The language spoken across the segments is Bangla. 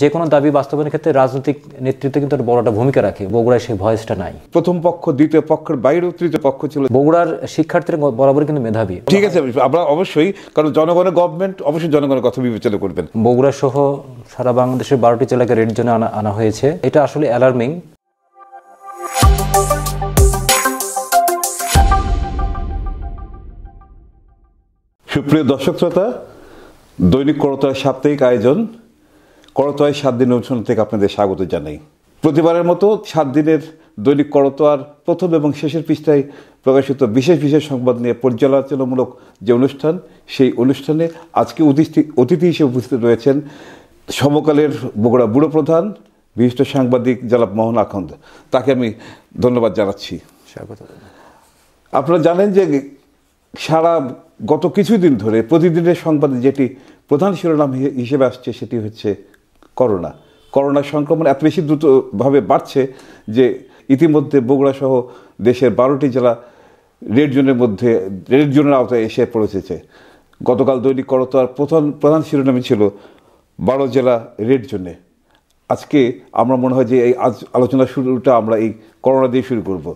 যে কোনো দাবি বাস্তবায়নের ক্ষেত্রে রাজনৈতিক নেতৃত্ব কিন্তু একটা বড় একটা ভূমিকা রাখে। বগুড়ায় সেই ভয়েসটা নাই। প্রথম পক্ষ দ্বিতীয় পক্ষের বাইরেও তৃতীয় পক্ষ ছিল। বগুড়ার শিক্ষার্থীরা বরাবরই কিন্তু মেধাবী। ঠিক আছে আমরা অবশ্যই কারণ জনগণের গভর্নমেন্ট অবশ্যই জনগণের কথা বিবেচনা করবেন। বগুড়া সহ সারা বাংলাদেশের বারোটি জেলাকে রেড জোনে আনা আনা হয়েছে। এটা আসলে অ্যালার্মিং সুপ্রিয় দর্শক শ্রোতা দৈনিক করতোয়া সাপ্তাহিক আয়োজন করতোয়ায় সাত দিন অনুষ্ঠান থেকে আপনাদের স্বাগত জানাই। প্রতিবারের মতো সাত দিনের দৈনিক করতোয়ার প্রথম এবং শেষের পৃষ্ঠায় প্রকাশিত বিশেষ বিশেষ সংবাদ নিয়ে পর্যালোচনামূলক যে অনুষ্ঠান সেই অনুষ্ঠানে আজকে অতিথি হিসেবে উপস্থিত রয়েছেন সমকালের বগুড়া বুড়ো প্রধান বিশিষ্ট সাংবাদিক জনাব মোহন আখন্দ। তাকে আমি ধন্যবাদ জানাচ্ছি। স্বাগত। আপনারা জানেন যে সারা গত কিছুদিন ধরে প্রতিদিনের সংবাদে যেটি প্রধান শিরোনাম হিসেবে আসছে সেটি হচ্ছে করোনা। করোনা সংক্রমণ এত বেশি দ্রুতভাবে বাড়ছে যে ইতিমধ্যে বগুড়া সহ দেশের বারোটি জেলা রেড জোনের মধ্যে, রেড জোনের আওতায় এসে পৌঁছেছে। গতকাল দৈনিক করতোয়ার প্রধান প্রধান শিরোনামই ছিল বারো জেলা রেড জোনে। আজকে আমরা মনে হয় যে এই আজ আলোচনা শুরুটা আমরা এই করোনা দিয়ে শুরু করব।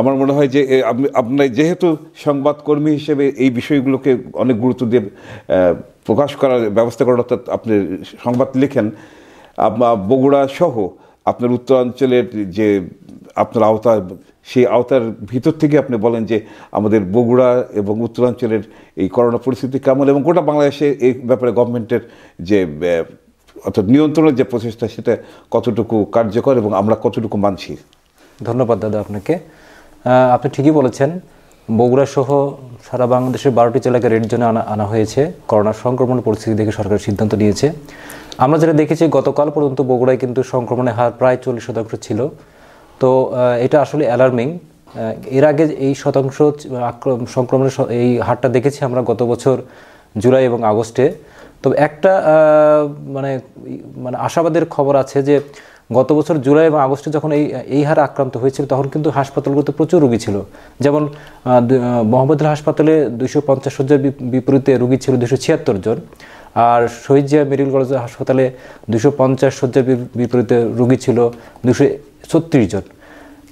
আমার মনে হয় যে আপনি আপনার যেহেতু সংবাদকর্মী হিসেবে এই বিষয়গুলোকে অনেক গুরুত্ব দিয়ে প্রকাশ করার ব্যবস্থা করার অর্থাৎ আপনি সংবাদ লিখেন বগুড়া সহ আপনার উত্তরাঞ্চলের যে আপনার আওতা সেই আওতার ভিতর থেকে আপনি বলেন যে আমাদের বগুড়া এবং উত্তরাঞ্চলের এই করোনা পরিস্থিতি কেমন এবং গোটা বাংলাদেশে এই ব্যাপারে গভর্নমেন্টের যে অর্থাৎ নিয়ন্ত্রণের যে প্রচেষ্টা, সেটা কতটুকু কার্যকর এবং আমরা কতটুকু মানছি? ধন্যবাদ দাদা আপনাকে। আপনি ঠিকই বলেছেন বগুড়া সহ সারা বাংলাদেশের বারোটি জেলাকে রেড জোনে আনা আনা হয়েছে। করোনা সংক্রমণ পরিস্থিতি দেখে সরকার সিদ্ধান্ত নিয়েছে। আমরা যেটা দেখেছি, গতকাল পর্যন্ত বগুড়ায় কিন্তু সংক্রমণের হার প্রায় চল্লিশ শতাংশ ছিল। তো এটা আসলে অ্যালার্মিং এর আগে এই শতাংশ সংক্রমণের এই হারটা দেখেছি আমরা গত বছর জুলাই এবং আগস্টে। তবে একটা মানে মানে আশাবাদের খবর আছে যে গত বছর জুলাই এবং আগস্টে যখন এই এই হারে আক্রান্ত হয়েছিল তখন কিন্তু হাসপাতালগুলোতে প্রচুর রোগী ছিল। যেমন মোহাম্মদুল হাসপাতালে দুশো পঞ্চাশ শয্যার বিপরীতে রোগী ছিল দুশো ছিয়াত্তর জন। আর শহীদ জিয়া মেডিকেল কলেজ হাসপাতালে দুশো পঞ্চাশ শয্যার বিপরীতে রোগী ছিল দুশো ছত্রিশ জন।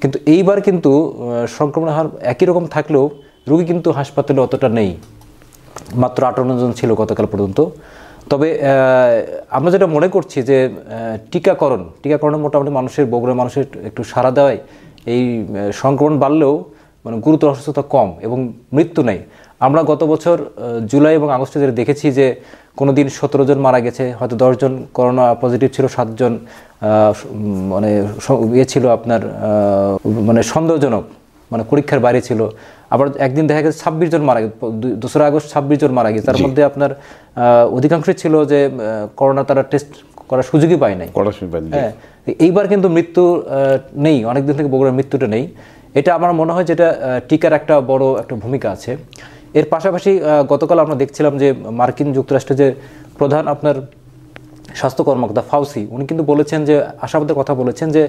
কিন্তু এইবার কিন্তু আহ, সংক্রমণের হার একই রকম থাকলেও রোগী কিন্তু হাসপাতালে অতটা নেই। মাত্র আটান্ন জন ছিল গতকাল পর্যন্ত। তবে আমরা যেটা মনে করছি যে টিকাকরণ, টিকাকরণে মোটামুটি মানুষের, বগুড়ার মানুষের একটু সাড়া দেওয়ায় এই সংক্রমণ বাড়লেও মানে গুরুতর অসুস্থতা কম এবং মৃত্যু নেই। আমরা গত বছর জুলাই এবং আগস্টে যেটা দেখেছি যে কোনো দিন সতেরো জন মারা গেছে, হয়তো দশজন করোনা পজিটিভ ছিল সাতজন মানে ইয়ে ছিল আপনার মানে সন্দেহজনক মানে পরীক্ষার বাইরে ছিল। আবার একদিন দেখা গেছে ছাব্বিশ জন মারা গেছে দোসরা আগস্ট ছাব্বিশ জন মারা গেছে। তার মধ্যে আপনার অধিকাংশই ছিল যে করোনা তারা টেস্ট করার সুযোগই পায় নাই। হ্যাঁ এইবার কিন্তু মৃত্যু নেই অনেকদিন থেকে বগুড়ার মৃত্যুটা নেই। এটা আমার মনে হয় যেটা টিকার একটা বড় একটা ভূমিকা আছে। এর পাশাপাশি গতকাল আমরা দেখছিলাম যে মার্কিন যুক্তরাষ্ট্রের যে প্রধান আপনার স্বাস্থ্য কর্মকর্তা ফাউসি, উনি কিন্তু বলেছেন যে, আশাবাদের কথা বলেছেন যে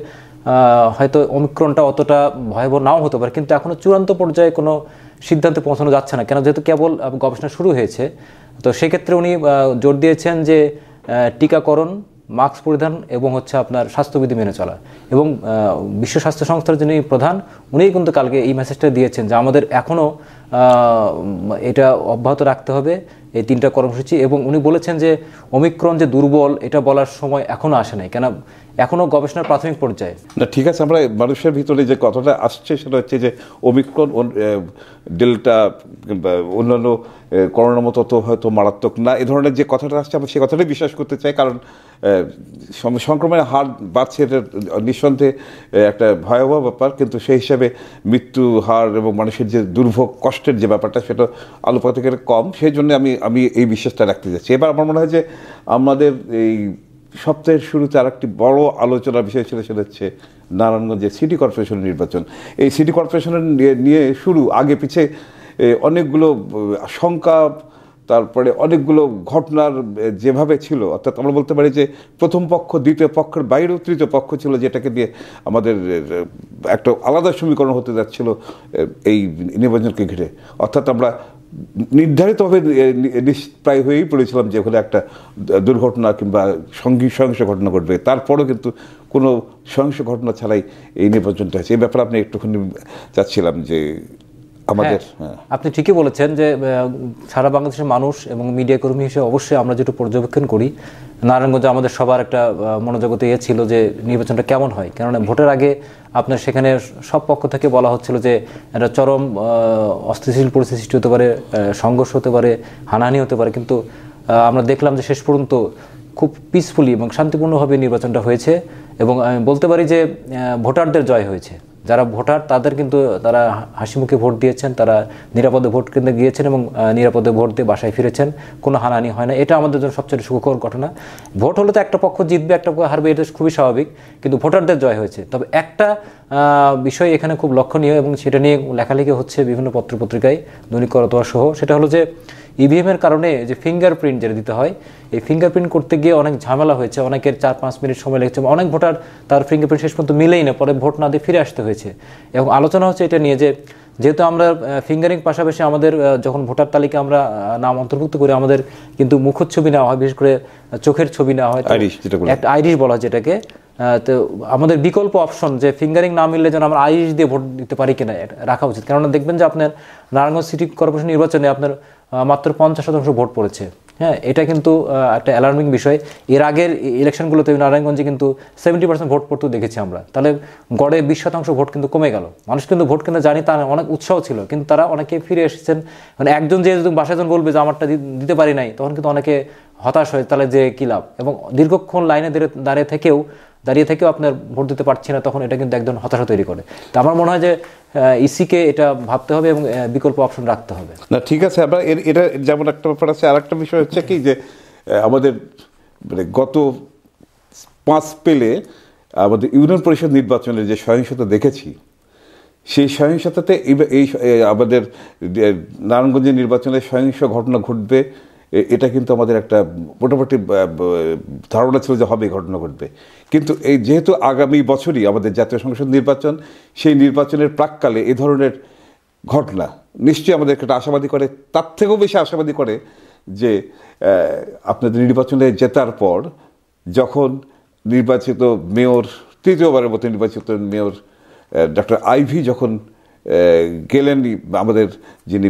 হয়তো অমিক্রণটা অতটা ভয়াবহ নাও হতে পারে, কিন্তু এখনও চূড়ান্ত পর্যায়ে কোনো সিদ্ধান্তে পৌঁছানো যাচ্ছে না। কেন? যেহেতু কেবল গবেষণা শুরু হয়েছে, তো সেক্ষেত্রে উনি জোর দিয়েছেন যে টিকাকরণ, মাস্ক পরিধান এবং হচ্ছে আপনার স্বাস্থ্যবিধি মেনে চলা। এবং বিশ্ব স্বাস্থ্য সংস্থার যিনি প্রধান, উনিই কিন্তু কালকে এই মেসেজটা দিয়েছেন যে, আমাদের এখনও এটা অব্যাহত রাখতে হবে এই তিনটা কর্মসূচি। এবং উনি বলেছেন যে অমিক্রণ যে দুর্বল, এটা বলার সময় এখনও আসে নাই। কেন? এখনও গবেষণার প্রাথমিক পর্যায়ে। না ঠিক আছে আমরা মানুষের ভিতরে যে কথাটা আসছে সেটা হচ্ছে যে অমিক্রণ ও- এ, ডেল্টা অন্যান্য করোনার মতো তো হয়তো মারাত্মক না এ ধরনের যে কথাটা আসছে আমরা সেই কথাটাই বিশ্বাস করতে চাই কারণ সংক্রমণের হার বাড়ছে এটা নিঃসন্দেহে একটা ভয়াবহ ব্যাপার কিন্তু সেই হিসাবে মৃত্যু হার এবং মানুষের যে দুর্ভোগ কষ্টের যে ব্যাপারটা সেটা আলোপাতিকের কম সেই জন্য আমি আমি এই বিশ্বাসটা রাখতে যাচ্ছি এবার আমার মনে হয় যে আমাদের এই সপ্তাহের শুরুতে আর একটি বড় আলোচনা বিষয় ছিল, সেটা হচ্ছে নারায়ণগঞ্জের সিটি কর্পোরেশনের নির্বাচন। এই সিটি কর্পোরেশনের নিয়ে- শুরু, আগে পিছিয়ে অনেকগুলো শঙ্কা তারপরে অনেকগুলো ঘটনার যেভাবে ছিল, অর্থাৎ আমরা বলতে পারি যে প্রথম পক্ষ, দ্বিতীয় পক্ষের বাইরেও তৃতীয় পক্ষ ছিল, যেটাকে দিয়ে আমাদের একটা আলাদা সমীকরণ হতে যাচ্ছিল এই নির্বাচনকে ঘিরে। অর্থাৎ আমরা নির্ধারিতভাবে প্রায় হয়েই পড়েছিলাম যে ওখানে একটা দুর্ঘটনা কিংবা সঙ্গী, সহিংস ঘটনা ঘটবে। তারপরও কিন্তু কোনো সহিংস ঘটনা ছাড়াই এই নির্বাচনটা হয়েছে। এই ব্যাপারে আপনি একটুখানি চাচ্ছিলাম যে আমাদের হ্যাঁ। আপনি ঠিকই বলেছেন যে সারা বাংলাদেশের মানুষ এবং মিডিয়া কর্মী হিসেবে অবশ্যই আমরা যেটা পর্যবেক্ষণ করি নারায়ণগঞ্জে আমাদের সবার একটা মনোজগতে ইয়ে ছিল যে নির্বাচনটা কেমন হয়। কেননা ভোটের আগে আপনার সেখানে সব পক্ষ থেকে বলা হচ্ছিল যে একটা চরম অস্থিতিশীল পরিস্থিতি সৃষ্টি হতে পারে সংঘর্ষ হতে পারে হানাহানি হতে পারে। কিন্তু আমরা দেখলাম যে শেষ পর্যন্ত খুব পিসফুলি এবং শান্তিপূর্ণভাবে নির্বাচনটা হয়েছে এবং আমি বলতে পারি যে ভোটারদের জয় হয়েছে। যারা ভোটার, তাদের কিন্তু তারা হাসি মুখে ভোট দিয়েছেন, তারা নিরাপদে ভোট কেন্দ্রে গিয়েছেন এবং নিরাপদে ভোট দিয়ে বাসায় ফিরেছেন। কোনো হানাহানি হয় না। এটা আমাদের জন্য সবচেয়ে সুখকর ঘটনা। ভোট হলে তো একটা পক্ষ জিতবে, একটা পক্ষ হারবে, এটা খুবই স্বাভাবিক। কিন্তু ভোটারদের জয় হয়েছে। তবে একটা বিষয় এখানে খুব লক্ষণীয় এবং সেটা নিয়ে লেখালেখি হচ্ছে বিভিন্ন পত্রপত্রিকায়, দৈনিক করতোয়া সহ। সেটা হলো যে ইভিএম এর কারণে যে ফিঙ্গারপ্রিন্ট যেটা দিতে হয় এই ফিঙ্গারপ্রিন্ট করতে গিয়ে অনেক ঝামেলা হয়েছে অনেকের চার পাঁচ মিনিট সময় লেগেছে অনেক ভোটার তার ফিঙ্গারপ্রিন্ট শেষ পর্যন্ত মিলেই না পরে ভোট না দিয়ে ফিরে আসতে হয়েছে এবং আলোচনা হচ্ছে এটা নিয়ে যে যেহেতু আমরা ফিঙ্গারিং পাশাপাশি আমাদের যখন ভোটার তালিকা আমরা নাম অন্তর্ভুক্ত করি আমাদের কিন্তু মুখচ্ছবি নেওয়া হয় বিশেষ করে চোখের ছবি নেওয়া হয়। একটা আইরিশ বলা হয় যেটাকে আহ, তো আমাদের বিকল্প অপশন যে ফিঙ্গারিং না মিললে যেন আমরা আইরিশ দিয়ে ভোট দিতে পারি কিনা রাখা উচিত কেননা দেখবেন যে আপনার নারায়ণগঞ্জ সিটি কর্পোরেশন নির্বাচনে আপনার মাত্র পঞ্চাশ শতাংশ ভোট পড়েছে। হ্যাঁ এটা কিন্তু একটা অ্যালার্মিং বিষয়। এর আগের ইলেকশনগুলোতে নারায়ণগঞ্জে কিন্তু সেভেন্টি পার্সেন্ট ভোট পড়তেও দেখেছি আমরা। তাহলে গড়ে বিশ শতাংশ ভোট কিন্তু কমে গেল। মানুষ কিন্তু ভোট কিন্তু জানি তার অনেক উৎসাহ ছিল। কিন্তু তারা অনেকে ফিরে এসেছেন। মানে একজন যে বাসায় যখন বলবে যে, আমারটা দিতে পারি নাই, তখন কিন্তু অনেকে হতাশ হয়, তাহলে যে কী লাভ? এবং দীর্ঘক্ষণ লাইনে দাঁড়িয়ে থেকেও দাঁড়িয়ে থেকেও আপনার ভোট দিতে পারছি না, তখন এটা কিন্তু একদম হতাশা তৈরি করে। তো আমার মনে হয় যে ইসিকে এটা ভাবতে হবে এবং বিকল্প অপশন রাখতে হবে। না, ঠিক আছে আমরা এটা যেমন একটা ব্যাপার আছে আর একটা বিষয় হচ্ছে কি যে আমাদের মানে গত পাঁচ পেলে আমাদের ইউনিয়ন পরিষদ নির্বাচনের যে সহিংসতা দেখেছি, সেই সহিংসতাতে এই- আমাদের নারায়ণগঞ্জের নির্বাচনে সহিংস ঘটনা ঘটবে এটা কিন্তু আমাদের একটা মোটামুটি ধারণা ছিল যে হবে ঘটনা ঘটবে। কিন্তু এই যেহেতু আগামী বছরই আমাদের জাতীয় সংসদ নির্বাচন, সেই নির্বাচনের প্রাককালে এ ধরনের ঘটনা নিশ্চয়ই আমাদেরকে একটা আশাবাদী করে, তার থেকেও বেশি আশাবাদী করে যে আপনাদের নির্বাচনে জেতার পর যখন নির্বাচিত মেয়র, তৃতীয়বারের মতো নির্বাচিত মেয়র ডক্টর আইভি যখন গেলেন আমাদের যিনি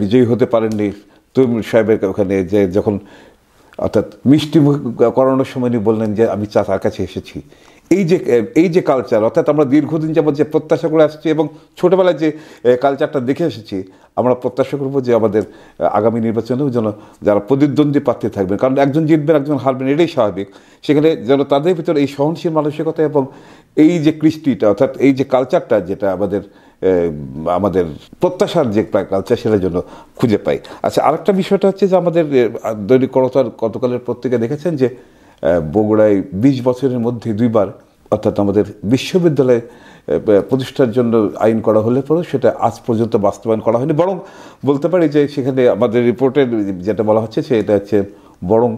বিজয়ী হতে পারেননি তৈমুর সাহেবের ওখানে যে যখন, অর্থাৎ মিষ্টি করানোর সময় উনি বললেন যে, আমি চাচার কাছে এসেছি। এই যে এই যে কালচার অর্থাৎ আমরা দীর্ঘদিন যাবত যে প্রত্যাশা করে আসছি এবং ছোটোবেলায় যে কালচারটা দেখে এসেছি, আমরা প্রত্যাশা করব যে আমাদের আগামী নির্বাচনেও যেন যারা প্রতিদ্বন্দ্বী প্রার্থী থাকবেন কারণ একজন জিতবেন, একজন হারবেন, এটাই স্বাভাবিক। সেখানে যেন তাদের ভিতরে এই সহনশীল মানসিকতা এবং এই যে কৃষ্টিটা, অর্থাৎ এই যে কালচারটা যেটা আমাদের আমাদের প্রত্যাশার যে কালচার সেটার জন্য খুঁজে পাই। আচ্ছা আরেকটা বিষয়টা হচ্ছে যে আমাদের দৈনিক করতার গতকালের পত্রিকা দেখেছেন যে বগুড়ায় বিশ বছরের মধ্যে দুইবার, অর্থাৎ আমাদের বিশ্ববিদ্যালয়ে প্রতিষ্ঠার জন্য আইন করা হলে পরেও সেটা আজ পর্যন্ত বাস্তবায়ন করা হয়নি। বরং বলতে পারি যে সেখানে আমাদের রিপোর্টের যেটা বলা হচ্ছে, সেটা হচ্ছে বরং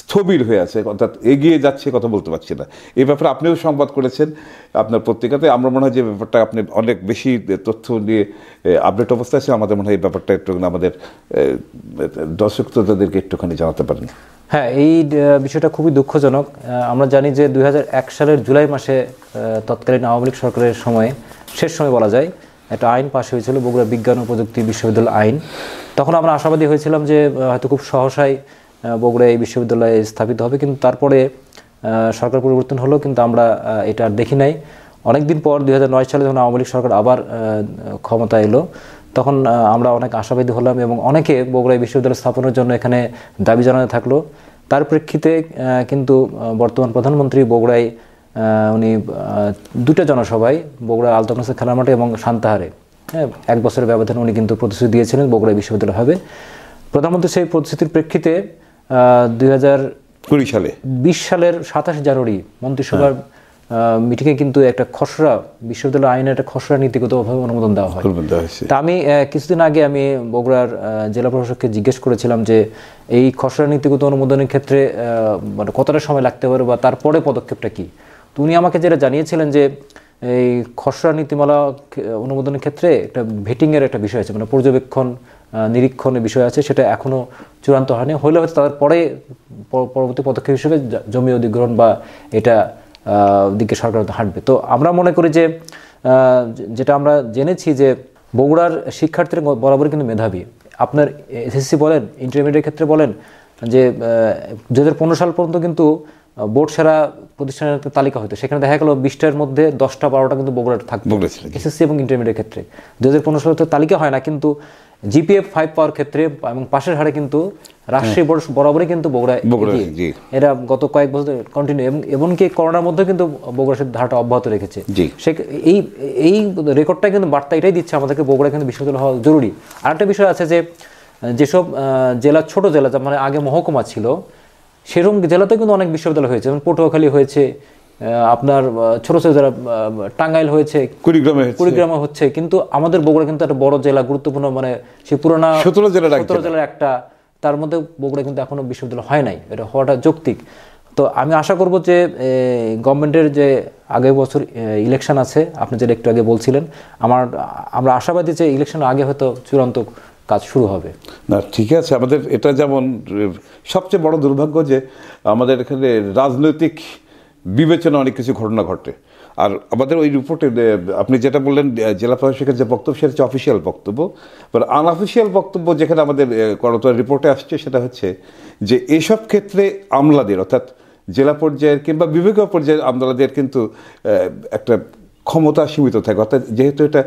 স্থবির হয়ে আছে, অর্থাৎ এগিয়ে যাচ্ছে কথা বলতে পারছি না। এই ব্যাপারে আপনিও সংবাদ করেছেন, আপনার পত্রিকাতে। আমরা মনে হয় যে ব্যাপারটা আপনি অনেক বেশি তথ্য নিয়ে আপডেট অবস্থায় আছে আমাদের মনে হয় এই ব্যাপারটা একটু আমাদের দর্শক শ্রোতাদেরকে একটুখানি জানাতে পারেন। হ্যাঁ এই বিষয়টা খুবই দুঃখজনক। আমরা জানি যে দুই হাজার এক সালের জুলাই মাসে তৎকালীন আওয়ামী লীগ সরকারের সময়ে, শেষ সময় বলা যায়, একটা আইন পাশ হয়েছিল, বগুড়া বিজ্ঞান ও প্রযুক্তি বিশ্ববিদ্যালয় আইন। তখন আমরা আশাবাদী হয়েছিলাম যে হয়তো খুব সহসাই আহ, বগুড়া এই বিশ্ববিদ্যালয়ে স্থাপিত হবে কিন্তু তারপরে সরকার পরিবর্তন হলো কিন্তু আমরা এটা আর দেখি নাই। অনেকদিন পর দু হাজার নয় সালে যখন আওয়ামী লীগ সরকার আবার ক্ষমতা এলো তখন আমরা অনেক আশাবাদী হলাম এবং অনেকে বগুড়ায় বিশ্ববিদ্যালয় স্থাপনের জন্য এখানে দাবি জানাতে থাকল। তার প্রেক্ষিতে কিন্তু বর্তমান প্রধানমন্ত্রী বগুড়ায় উনি দুটো জনসভায় বগুড়া আলতাফনাসের খেলার মাঠে এবং শান্তাহারে হ্যাঁ এক বছরের ব্যবধানে উনি কিন্তু প্রতিশ্রুতি দিয়েছিলেন বগুড়ায় বিশ্ববিদ্যালয় হবে। প্রধানমন্ত্রী সেই প্রতিশ্রুতির প্রেক্ষিতে দুই হাজার কুড়ি সালে। বিশ সালের সাতাশ জানুয়ারি মন্ত্রিসভার মিটিংয়ে কিন্তু একটা খসড়া বিশ্ববিদ্যালয় আইনের একটা খসড়া নীতিগতভাবে অনুমোদন দেওয়া হয়। হয়েছে। তা আমি কিছুদিন আগে আমি বগুড়ার জেলা প্রশাসককে জিজ্ঞেস করেছিলাম যে এই খসড়া নীতিগত অনুমোদনের ক্ষেত্রে মানে কতটা সময় লাগতে পারে বা তারপরে পদক্ষেপটা কি? তো উনি আমাকে যেটা জানিয়েছিলেন যে এই খসড়া নীতিমালা অনুমোদনের ক্ষেত্রে একটা ভেটিংয়ের একটা বিষয় আছে মানে পর্যবেক্ষণ নিরীক্ষণের বিষয় আছে সেটা এখনও চূড়ান্ত হয়নি। হলে হয়তো তাদের পরে পরবর্তী পদক্ষেপ হিসেবে জমি অধিগ্রহণ বা এটা দিকে সরকার হাঁটবে। তো আমরা মনে করি যে যেটা আমরা জেনেছি যে বগুড়ার শিক্ষার্থীরা বরাবরই কিন্তু মেধাবী। আপনার এসএসসি বলেন ইন্টারমিডিয়েট ক্ষেত্রে বলেন যে দু হাজার পনেরো সাল পর্যন্ত কিন্তু বোর্ড সেরা প্রতিষ্ঠানের একটা তালিকা হতো সেখানে দেখা গেল বিশটার মধ্যে দশটা বারোটা কিন্তু বগুড়ার থাকতো। বগুড়া ছিল, জি। এসএসসি এবং ইন্টারমিডিয়েট ক্ষেত্রে। দু হাজার পনেরো সালে তো তালিকা হয় না কিন্তু জিপিএফ ফাইভ পাওয়ার ক্ষেত্রে এবং পাশের হারে কিন্তু রাষ্ট্রীয় বোর্ড বরাবরই কিন্তু বগুড়া এরা গত কয়েক বছর কন্টিনিউ এবং এমনকি করোনার মধ্যে কিন্তু বগুড়া সে ধারাটা অব্যাহত রেখেছে। সে এই এই রেকর্ডটা কিন্তু বার্তা এটাই দিচ্ছে আমাদেরকে বগুড়া কিন্তু বিশ্ববিদ্যালয় হওয়া জরুরি। আরেকটা বিষয় আছে যে যেসব জেলা ছোট জেলা মানে আগে মহকুমা ছিল সেরকম জেলাতে কিন্তু অনেক বিশ্ববিদ্যালয় হয়েছে যেমন পটুয়াখালী হয়েছে আপনার ছোট ছোট আহ, টাঙ্গাইল হয়েছে কুড়িগ্রামে কুড়িগ্রামে হচ্ছে কিন্তু আমাদের বগুড়া কিন্তু একটা বড় জেলা গুরুত্বপূর্ণ মানে সেই পুরোনো 17 জেলার এক সতেরো জেলার একটা তার মধ্যে বগুড়া কিন্তু এখনও বিশ্ববিদ্যালয় হয় নাই এটা হওয়াটা যৌক্তিক। তো আমি আশা করব যে গভর্নমেন্টের যে আগের বছর ইলেকশন আছে আপনি যেটা একটু আগে বলছিলেন আমার আমরা আশাবাদী যে ইলেকশন আগে হয়তো চূড়ান্ত কাজ শুরু হবে। না ঠিক আছে আমাদের এটা যেমন সবচেয়ে বড় দুর্ভাগ্য যে আমাদের এখানে রাজনৈতিক বিবেচনা অনেক কিছু ঘটনা ঘটে। আর আমাদের ওই রিপোর্টে আপনি যেটা বললেন জেলা প্রশাসকের যে বক্তব্য, সেটা হচ্ছে অফিসিয়াল বক্তব্য। বাট আনঅফিসিয়াল বক্তব্য যেখানে আমাদের করতোয়ার রিপোর্টে আসছে, সেটা হচ্ছে যে এসব ক্ষেত্রে আমলাদের, অর্থাৎ জেলা পর্যায়ের কিংবা বিভাগীয় পর্যায়ের আমলাদের কিন্তু একটা ক্ষমতা সীমিত থাকে। অর্থাৎ যেহেতু এটা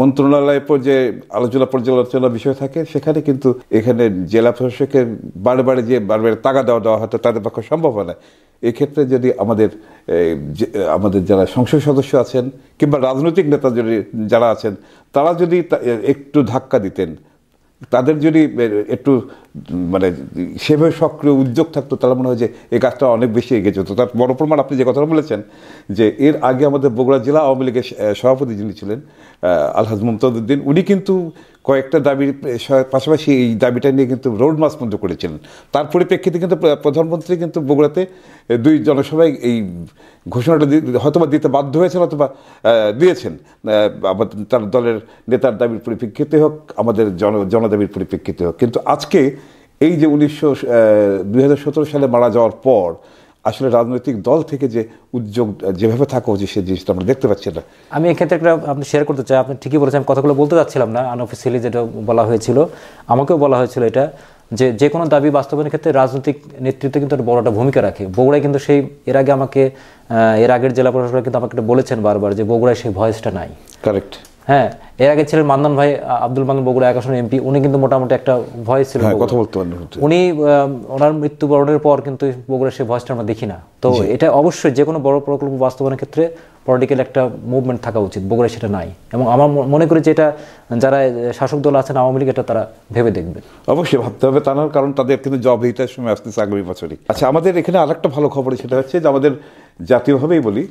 মন্ত্রণালয় পর্যায়ে, আলোচনা পর্যালোচনা বিষয় থাকে, সেখানে কিন্তু এখানে জেলা প্রশাসকের বারে বারে যে বারে বারে তাগা দেওয়া দেওয়া হয়তো তাদের পক্ষে সম্ভব হয় না। এক্ষেত্রে যদি আমাদের আমাদের যারা সংসদ সদস্য আছেন কিংবা রাজনৈতিক নেতা যদি, যারা আছেন, তারা যদি একটু ধাক্কা দিতেন, তাদের যদি একটু মানে সেভাবে সক্রিয় উদ্যোগ থাকতো, তাহলে মনে হয় যে এই কাজটা অনেক বেশি এগিয়ে যেত। তার বড় প্রমাণ আপনি যে কথাটা বলেছেন, যে এর আগে আমাদের বগুড়া জেলা আওয়ামী লীগের সভাপতি যিনি ছিলেন আলহাজ মুমতাজউদ্দিন, উনি কিন্তু কয়েকটা দাবির পাশাপাশি এই দাবিটা নিয়ে কিন্তু রোড মাস বন্ধ করেছিলেন। তার পরিপ্রেক্ষিতে কিন্তু প্রধানমন্ত্রী কিন্তু বগুড়াতে দুই জনসভায় এই ঘোষণাটা হয়তোবা দিতে বাধ্য হয়েছেন অথবা দিয়েছেন। তার দলের নেতার দাবির পরিপ্রেক্ষিতে হোক, আমাদের জন, জনদাবির পরিপ্রেক্ষিতে হোক। কিন্তু আজকে এই যে উনিশশো দুই সালে মারা যাওয়ার পর আসলে রাজনৈতিক দল থেকে যে উদ্যোগ যেভাবে থাকা উচিত সেই জিনিসটা আমরা দেখতে পাচ্ছি না। আমি এক্ষেত্রে একটা আপনি শেয়ার করতে চাই। আপনি ঠিকই বলেছেন আমি কথাগুলো বলতে চাচ্ছিলাম না আনঅফিসিয়ালি যেটা বলা হয়েছিল। আমাকেও বলা হয়েছিল এটা যে যে কোনো দাবি বাস্তবায়নের ক্ষেত্রে রাজনৈতিক নেতৃত্ব কিন্তু একটা বড় একটা ভূমিকা রাখে। বগুড়ায় কিন্তু সেই এর আগে আমাকে এর আগের জেলা প্রশাসক কিন্তু আমাকে বলেছেন বারবার যে বগুড়ায় সেই ভয়েসটা নাই। কারেক্ট হ্যাঁ এর আগে ছিলেন মান্নান ভাই আব্দুল মান্নান বগুড়া একাশন এমপি উনি কিন্তু মোটামুটি একটা ভয়েস ছিল হ্যাঁ কথা বলতে পারেন উনি ওনার মৃত্যুবরণের পর কিন্তু বগুড়ার সেই ভয়েসটা আমরা দেখি না। তো এটা অবশ্যই যে কোনো বড় প্রকল্প বাস্তবায়নের ক্ষেত্রে পলিটিক্যাল একটা মুভমেন্ট থাকা উচিত বগুড়ায় সেটা নাই। এবং আমার মনে করি যে এটা যারা শাসক দল আছেন আওয়ামী লীগ এটা তারা ভেবে দেখবে। অবশ্যই ভাবতে হবে তা না কারণ তাদের কিন্তু জবাবদিহিতার সময় আসতেছে আগামী বছরই। আচ্ছা আমাদের এখানে আরেকটা ভালো খবর সেটা হচ্ছে যে আমাদের জাতীয়ভাবেই বলি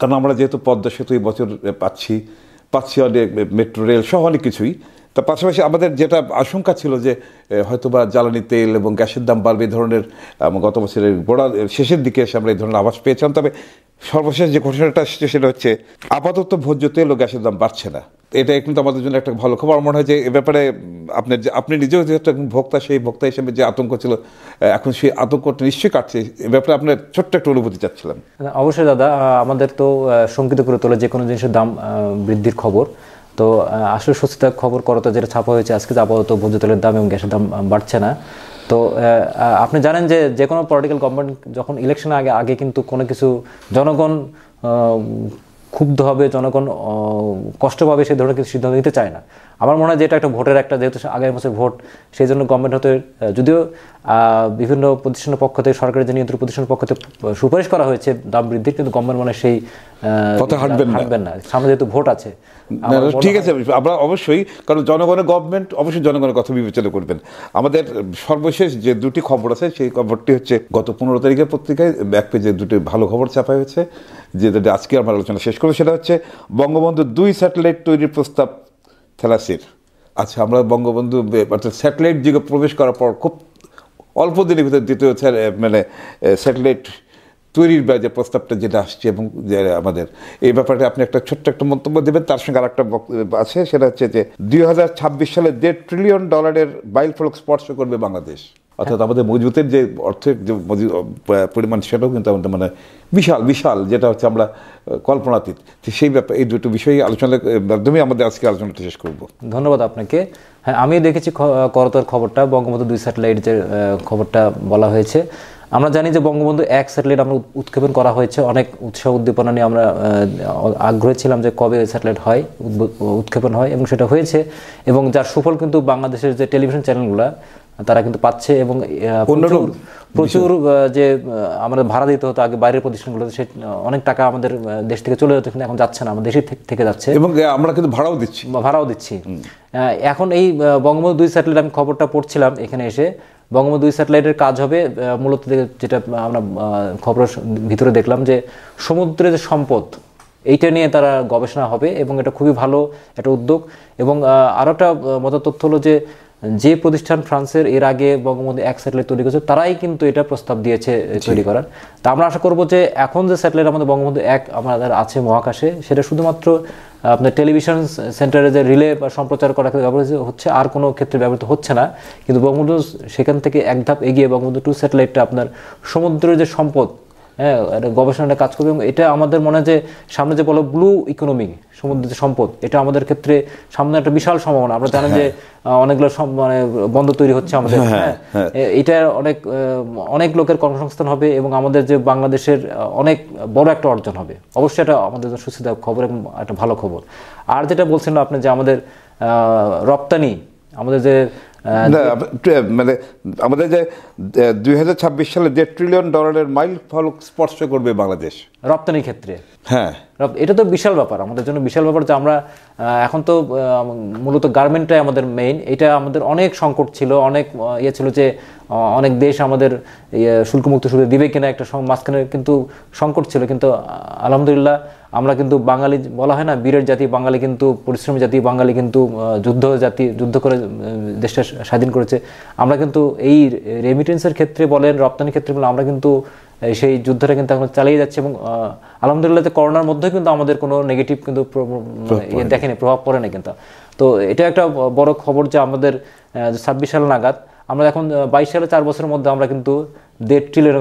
কারণ আমরা যেহেতু পদ্মা সেতু এই বছর পাচ্ছি অনেক মেট্রো রেল সহ অনেক কিছুই। তার পাশাপাশি আমাদের যেটা আশঙ্কা ছিল যে হয়তোবা জ্বালানি তেল এবং গ্যাসের দাম বাড়বে, এই ধরনের গত বছরের গোড়া শেষের দিকে এসে আমরা এই ধরনের আভাস পেয়েছিলাম। তবে সর্বশেষ যে ঘোষণাটা আসছে সেটা হচ্ছে, আপাতত ভোজ্য তেল ও গ্যাসের দাম বাড়ছে না। এটা কিন্তু আমাদের জন্য একটা ভালো খবর। মনে হয় যে, এ ব্যাপারে আপনার যে, আপনি নিজেও যেহেতু একজন ভোক্তা, সেই ভোক্তা হিসেবে যে আতঙ্ক ছিল এখন সেই আতঙ্কটা নিশ্চয়ই কাটছে। এ ব্যাপারে আপনার ছোট্ট একটা অনুভূতি চাচ্ছিলাম। অবশ্যই দাদা আমাদের তো শঙ্কিত করে তোলে যে কোনো জিনিসের দাম বৃদ্ধির খবর। তো আসল স্বস্তিতা খবর করতে যেটা ছাপা হয়েছে আজকে, যে আপাতত ভোজ্য তেলের দাম এবং গ্যাসের দাম বাড়ছে না। তো আপনি জানেন যে যে কোনো পলিটিক্যাল গভর্নমেন্ট যখন ইলেকশন আগে আগে কিন্তু কোনো কিছু জনগণ ক্ষুব্ধ হবে জনগণ কষ্ট পাবে সেই ধরনের কিছু সিদ্ধান্ত নিতে চায় না। আমার মনে হয় যে এটা একটা ভোটের একটা যেহেতু আগামী বছর ভোট সেই জন্য গভর্নমেন্ট হতে যদিও বিভিন্ন প্রতিষ্ঠানের পক্ষ থেকে সরকারের যে নিয়ন্ত্রণ প্রতিষ্ঠানের পক্ষ থেকে সুপারিশ করা হয়েছে দাম বৃদ্ধির কিন্তু গভর্নমেন্ট মানে সেই পথে হাঁটবেন না। হাঁটবেন না। সামনে যেহেতু ভোট আছে ঠিক আছে আমরা অবশ্যই কারণ জনগণের গভর্নমেন্ট অবশ্যই জনগণের কথা বিবেচনা করবেন। আমাদের সর্বশেষ যে দুটি খবর আছে সেই খবরটি হচ্ছে গত পনেরো তারিখের পত্রিকায় ব্যাক পেজে দুটি ভালো খবর ছাপা হয়েছে। যেটা আজকে আমরা আলোচনা শেষ করব, সেটা হচ্ছে বঙ্গবন্ধু দুই স্যাটেলাইট তৈরির প্রস্তাব থেলাসির আচ্ছা আমরা বঙ্গবন্ধু, অর্থাৎ স্যাটেলাইট যুগে প্রবেশ করার পর খুব অল্প দিনের ভিতরে দ্বিতীয় মানে স্যাটেলাইট তৈরির বা যে প্রস্তাবটা যেটা আসছে এবং যে আমাদের, এই ব্যাপারে আপনি একটা ছোট্ট একটা মন্তব্য দেবেন, তার সঙ্গে আরেকটা আছে, সেটা হচ্ছে যে দুই হাজার ছাব্বিশ সালে দেড় ট্রিলিয়ন ডলারের বাইল ফলক স্পর্শ করবে বাংলাদেশ। অর্থাৎ আমাদের মজুতের যে অর্থের যে পরিমাণ সেটাও কিন্তু আমাদের মানে বিশাল বিশাল, যেটা হচ্ছে আমরা কল্পনাতীত। সেই ব্যাপারে, এই দুটো বিষয়ে আলোচনার মাধ্যমে আমাদের আজকে আলোচনাটা শেষ করব। ধন্যবাদ আপনাকে। হ্যাঁ আমি দেখেছি করতর খবরটা, বঙ্গবন্ধু দুই স্যাটেলাইট যে খবরটা বলা হয়েছে। আমরা জানি যে বঙ্গবন্ধু এক স্যাটেলাইট আমরা উৎ- উৎক্ষেপণ করা হয়েছে। অনেক উৎসাহ উদ্দীপনা নিয়ে আমরা আগ্রহী ছিলাম যে কবে স্যাটেলাইট হয় উৎক্ষেপণ হয়, এবং সেটা হয়েছে। এবং যার সুফল কিন্তু বাংলাদেশের যে টেলিভিশন চ্যানেলগুলো তারা কিন্তু পাচ্ছে এবং প্রচুর প্রচুর যে আমাদের ভাড়া দিতে হতো আগে বাইরের প্রতিষ্ঠানগুলোতে সে অনেক টাকা আমাদের দেশ থেকে চলে যেত কিন্তু এখন যাচ্ছে না আমাদের দেশে থেকে যাচ্ছে। এবং আমরা কিন্তু ভাড়াও দিচ্ছি। ভাড়াও দিচ্ছি। এখন এই বঙ্গবন্ধু দুই স্যাটেলাইট আমি খবরটা পড়ছিলাম এখানে এসে। বঙ্গবন্ধু দুই স্যাটেলাইটের কাজ হবে মূলত যেটা আমরা খবরের ভিতরে দেখলাম যে সমুদ্রের যে সম্পদ এইটা নিয়ে তারা গবেষণা হবে এবং এটা খুবই ভালো একটা উদ্যোগ। এবং আহ, আরও একটা মজার তথ্য হলো যে যে প্রতিষ্ঠান ফ্রান্সের এর আগে বঙ্গবন্ধু এক স্যাটেলাইট তৈরি করেছে তারাই কিন্তু এটা প্রস্তাব দিয়েছে তৈরি করার। তা আমরা আশা করব যে এখন যে স্যাটেলাইট আমাদের বঙ্গবন্ধু এক আমাদের আছে মহাকাশে সেটা শুধুমাত্র আপনার টেলিভিশন সেন্টারে যে রিলে বা সম্প্রচার করা ক্ষেত্রে ব্যবহৃত হচ্ছে আর কোনো ক্ষেত্রে ব্যবহৃত হচ্ছে না। কিন্তু বঙ্গবন্ধু সেখান থেকে এক ধাপ এগিয়ে বঙ্গবন্ধু টু স্যাটেলাইটটা আপনার সমুদ্রের যে সম্পদ হ্যাঁ একটা গবেষণাটা কাজ করবে এবং এটা আমাদের মনে যে সামনে যে বলো ব্লু ইকোনমি সমুদ্রের সম্পদ এটা আমাদের ক্ষেত্রে সামনে একটা বিশাল সম্ভাবনা। আমরা জানেন যে অনেকগুলো মানে বন্ধ তৈরি হচ্ছে আমাদের। হ্যাঁ এটা অনেক অনেক লোকের কর্মসংস্থান হবে এবং আমাদের যে বাংলাদেশের অনেক বড় একটা অর্জন হবে। অবশ্যই এটা আমাদের জন্য সুস্থিদায়ক খবর এবং একটা ভালো খবর। আর যেটা বলছেন আপনি যে আমাদের আহ, রপ্তানি আমাদের যে মানে আমাদের যে দুই হাজার ছাব্বিশ সালে দেড় ট্রিলিয়ন ডলারের মাইল ফলক স্পর্শ করবে বাংলাদেশ। রপ্তানির ক্ষেত্রে। হ্যাঁ। এটা তো বিশাল ব্যাপার আমাদের জন্য বিশাল ব্যাপার যে আমরা এখন তো মূলত গার্মেন্টটাই আমাদের মেইন এটা আমাদের অনেক সংকট ছিল অনেক ইয়ে ছিল যে অনেক দেশ আমাদের ইয়ে, শুল্কমুক্ত সুদে দিবে কিনা একটা মাঝখানে কিন্তু সংকট ছিল। কিন্তু আলহামদুলিল্লাহ আমরা কিন্তু বাঙালি বলা হয় না বীরের জাতি বাঙালি কিন্তু পরিশ্রমী জাতি বাঙালি কিন্তু যুদ্ধ জাতি যুদ্ধ করে দেশটা স্বাধীন করেছে। আমরা কিন্তু এই রেমিটেন্সের ক্ষেত্রে বলেন রপ্তানির ক্ষেত্রে বলেন আমরা কিন্তু সেই যুদ্ধটা কিন্তু এখন চালিয়ে যাচ্ছে এবং আলহামদুলিল্লাহ যে করোনার মধ্যে কিন্তু আমাদের কোনো নেগেটিভ কিন্তু ইয়ে দেখেনি প্রভাব পড়ে না কিন্তু। তো এটা একটা বড় খবর যে আমাদের ছাব্বিশ সাল নাগাদ আমরা এখন বাইশ সালে চার বছরের মধ্যে আমরা কিন্তু দেড় ট্রিলিয়ন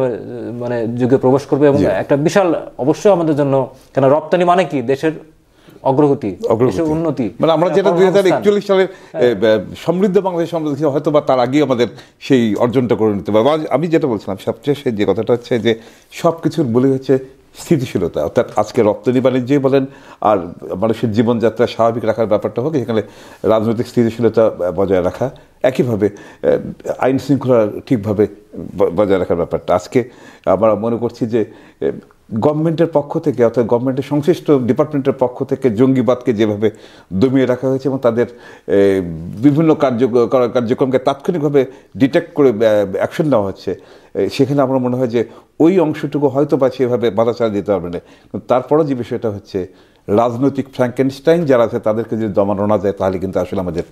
মানে যুগে প্রবেশ করবে এবং একটা বিশাল অবশ্যই আমাদের জন্য কেন রপ্তানি মানে কি? দেশের অগ্রগতি উন্নতি। মানে আমরা যেটা দুই হাজার একচল্লিশ সালের সমৃদ্ধ বাংলাদেশ সমৃদ্ধ হয়তো বা তার আগেই আমাদের সেই অর্জনটা করে নিতে পারব। আমি যেটা বলছিলাম সবচেয়ে যে কথাটা হচ্ছে যে সব কিছুর বলে হচ্ছে স্থিতিশীলতা। অর্থাৎ আজকে রপ্তানি বাণিজ্যে বলেন আর মানুষের জীবনযাত্রা স্বাভাবিক রাখার ব্যাপারটা হোক এখানে রাজনৈতিক স্থিতিশীলতা বজায় রাখা। একইভাবে আইন শৃঙ্খলা ঠিকভাবে বজায় রাখার ব্যাপারটা। আজকে আমরা মনে করছি যে গভর্নমেন্টের পক্ষ থেকে, অর্থাৎ গভর্নমেন্টের সংশ্লিষ্ট ডিপার্টমেন্টের পক্ষ থেকে জঙ্গিবাদকে যেভাবে দমিয়ে রাখা হয়েছে এবং তাদের বিভিন্ন কার্য করা- কার্যক্রমকে তাৎক্ষণিকভাবে ডিটেক্ট করে অ্যাকশন নেওয়া হচ্ছে সেখানে আমার মনে হয় যে ওই অংশটুকু হয়তো বা সেভাবে বাধা ছাড়া দিতে পারবে না। তারপরও যে বিষয়টা হচ্ছে রাজনৈতিক ফ্র্যাঙ্কেনস্টাইন যারা আছে তাদেরকে যদি দমানো না যায়, তাহলে কিন্তু আসলে আমাদের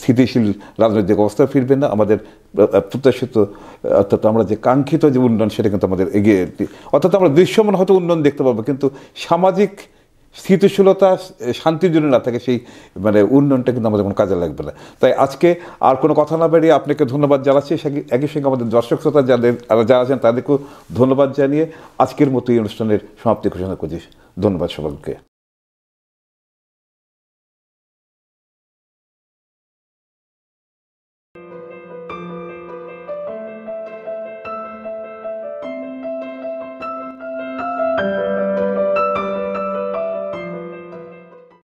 স্থিতিশীল রাজনৈতিক অবস্থা ফিরবে না। আমাদের প্রত্যাশিত, অর্থাৎ আমরা যে কাঙ্ক্ষিত যে উন্নয়ন, সেটা কিন্তু আমাদের এগিয়ে অর্থাৎ আমরা দৃশ্যমান হয়তো উন্নয়ন দেখতে পাবো, কিন্তু সামাজিক স্থিতিশীলতা শান্তির জন্য না থাকে সেই মানে উন্নয়নটা কিন্তু আমাদের কোনো কাজে লাগবে না। তাই আজকে আর কোনো কথা না বেরিয়ে আপনাকে ধন্যবাদ জানাচ্ছি। একই সঙ্গে আমাদের দর্শক শ্রোতা যাদের, যারা আছেন তাদেরকেও ধন্যবাদ জানিয়ে আজকের মতো এই অনুষ্ঠানের সমাপ্তি ঘোষণা করছি। ধন্যবাদ সকলকে